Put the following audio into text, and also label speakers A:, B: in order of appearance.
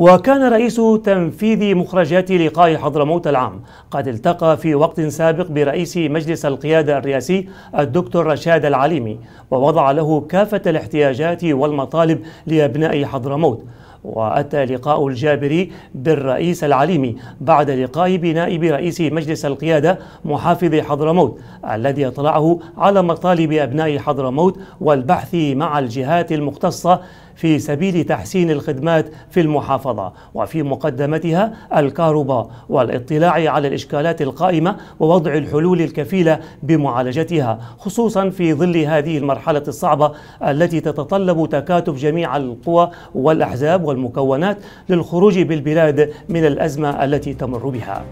A: وكان رئيس تنفيذ مخرجات لقاء حضرموت العام. قد التقى في وقت سابق برئيس مجلس القيادة الرئاسي الدكتور رشاد العليمي ووضع له كافة الاحتياجات والمطالب لأبناء حضرموت وأتى لقاء الجابري بالرئيس العليمي بعد لقاء بنائب رئيس مجلس القيادة محافظ حضرموت الذي اطلعه على مطالب أبناء حضرموت والبحث مع الجهات المختصة في سبيل تحسين الخدمات في المحافظة وفي مقدمتها الكهرباء والاطلاع على الإشكالات القائمة ووضع الحلول الكفيلة بمعالجتها خصوصا في ظل هذه المرحلة الصعبة التي تتطلب تكاتف جميع القوى والأحزاب والمكونات للخروج بالبلاد من الأزمة التي تمر بها.